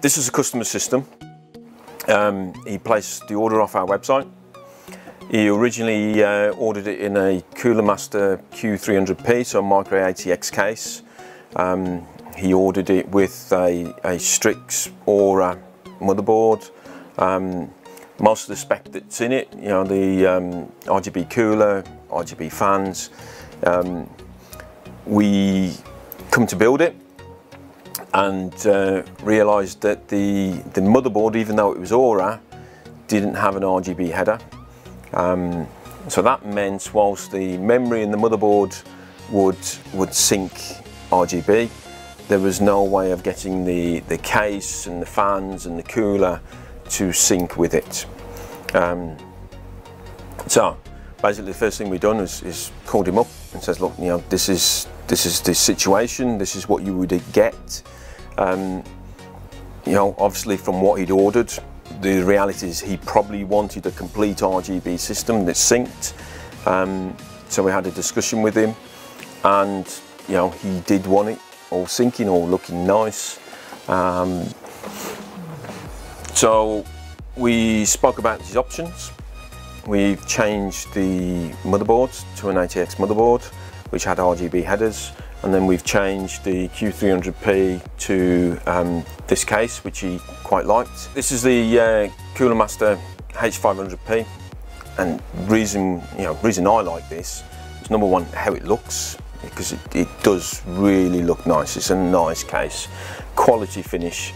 this is a customer system. Um, he placed the order off our website. He originally uh, ordered it in a Cooler Master Q300P, so a Micro ATX case. Um, he ordered it with a, a Strix Aura motherboard. Um, most of the spec that's in it, you know, the um, RGB cooler, RGB fans. Um, we come to build it and uh, realised that the, the motherboard, even though it was Aura, didn't have an RGB header. Um, so that meant whilst the memory and the motherboard would, would sync RGB, there was no way of getting the, the case and the fans and the cooler to sync with it. Um, so basically the first thing we've done is, is called him up and says, look, you know, this is this is the situation, this is what you would get. Um, you know, obviously from what he'd ordered, the reality is he probably wanted a complete RGB system that synced. Um, so we had a discussion with him and, you know, he did want it all syncing, all looking nice. Um, so we spoke about his options. We've changed the motherboard to an ATX motherboard, which had RGB headers, and then we've changed the Q300P to um, this case, which he quite liked. This is the uh, Cooler Master H500P, and reason you know reason I like this is number one how it looks because it, it does really look nice. It's a nice case, quality finish.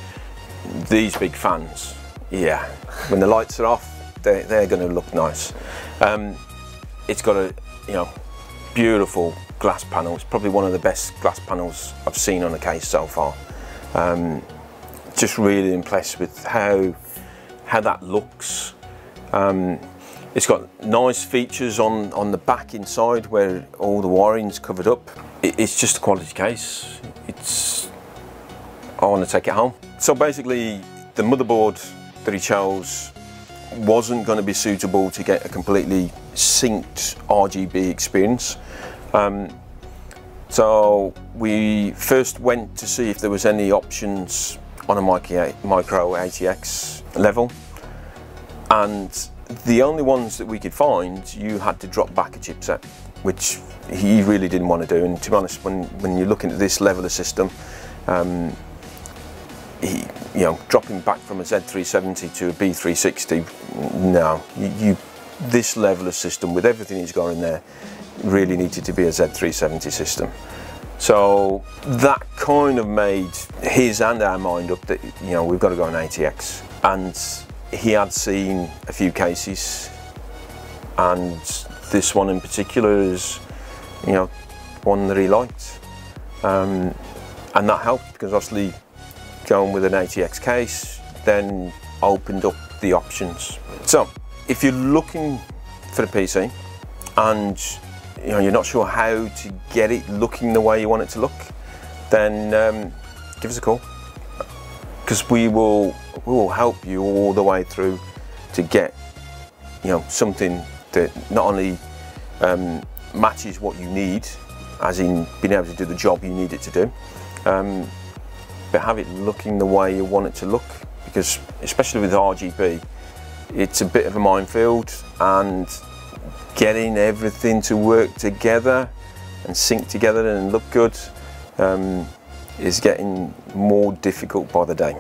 These big fans, yeah, when the lights are off, they're, they're going to look nice. Um, it's got a you know beautiful glass panel. It's probably one of the best glass panels I've seen on a case so far. Um, just really impressed with how how that looks. Um, it's got nice features on, on the back inside where all the wiring's covered up. It, it's just a quality case. It's, I want to take it home. So basically the motherboard that he chose wasn't going to be suitable to get a completely synced RGB experience. Um, so we first went to see if there was any options on a micro, ATX level and the only ones that we could find, you had to drop back a chipset, which he really didn't want to do. And to be honest, when, when you're looking at this level of system, um, he, you know, dropping back from a Z370 to a B360, no, you, you, this level of system with everything he's got in there really needed to be a Z370 system. So that kind of made his and our mind up that, you know, we've got to go on ATX. And he had seen a few cases and this one in particular is you know one that he liked um, and that helped because obviously going with an ATX case then opened up the options. So if you're looking for a PC and you know you're not sure how to get it looking the way you want it to look then um, give us a call. Because we will we will help you all the way through to get you know something that not only um, matches what you need as in being able to do the job you need it to do um, but have it looking the way you want it to look because especially with RGB it's a bit of a minefield and getting everything to work together and sync together and look good um, is getting more difficult by the day.